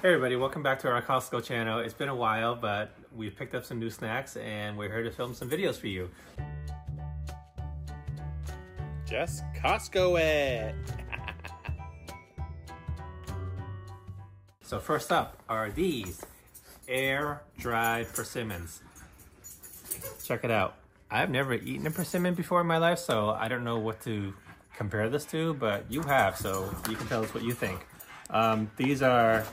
Hey everybody, welcome back to our Costco channel. It's been a while, but we've picked up some new snacks and we're here to film some videos for you. Just Costco it. so first up are these air dried persimmons. Check it out. I've never eaten a persimmon before in my life, so I don't know what to compare this to, but you have, so you can tell us what you think. Um, these are,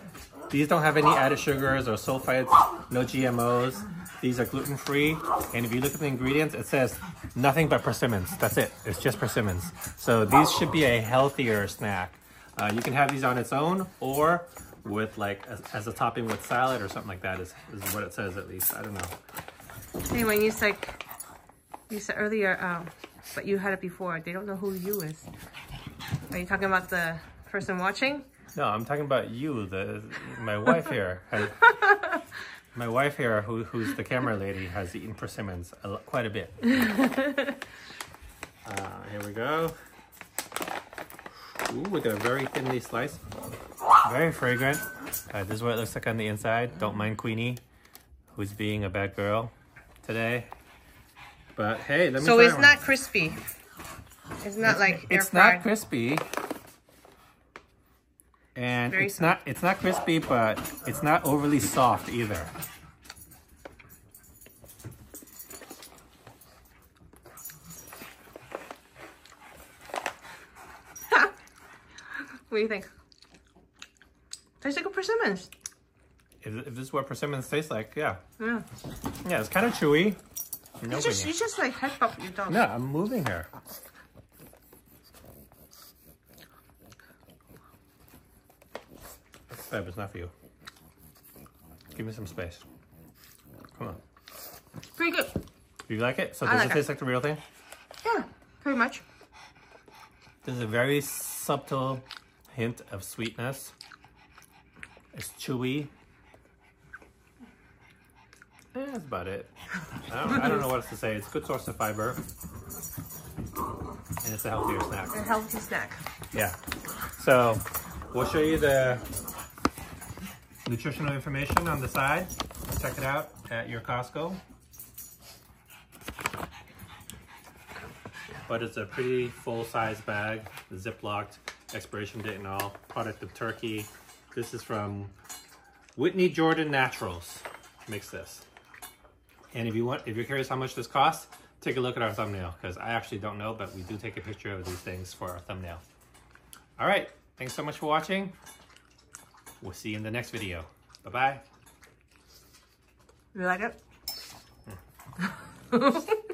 these don't have any added sugars or sulfites, no GMOs. These are gluten-free, and if you look at the ingredients, it says nothing but persimmons. That's it, it's just persimmons. So these should be a healthier snack. Uh, you can have these on its own, or with like, as, as, a topping with salad or something like that is, is what it says at least, I don't know. Anyway, you said, you said earlier, um, but you had it before. They don't know who you is. Are you talking about the person watching? No, I'm talking about you, the my wife here. Has, my wife here, who, who's the camera lady, has eaten persimmons a, quite a bit. uh, here we go. Ooh, we got a very thinly sliced. Very fragrant. Uh, this is what it looks like on the inside. Don't mind Queenie, who's being a bad girl today. But hey, let me So it's one. not crispy. It's not like It's not crispy. And Very it's soft. not it's not crispy, but it's not overly soft either. what do you think? Tastes like a persimmons. If, if this is what persimmons taste like, yeah. Yeah. Yeah, it's kind of chewy. You just, you just like head bump your dog. No, I'm moving her. It's not for you. Give me some space. Come on. Pretty good. Do You like it? So does like it taste it. like the real thing? Yeah, pretty much. There's a very subtle hint of sweetness. It's chewy. Yeah, that's about it. I don't, I don't know what else to say. It's a good source of fiber. And it's a healthier snack. A healthy snack. Yeah. So, we'll show you the nutritional information on the side. Check it out at your Costco. But it's a pretty full-size bag, zip-locked, expiration date and all, product of Turkey. This is from Whitney Jordan Naturals. Makes this. And if you want, if you're curious how much this costs, take a look at our thumbnail because I actually don't know, but we do take a picture of these things for our thumbnail. All right, thanks so much for watching. We'll see you in the next video. Bye-bye. You like it? Hmm.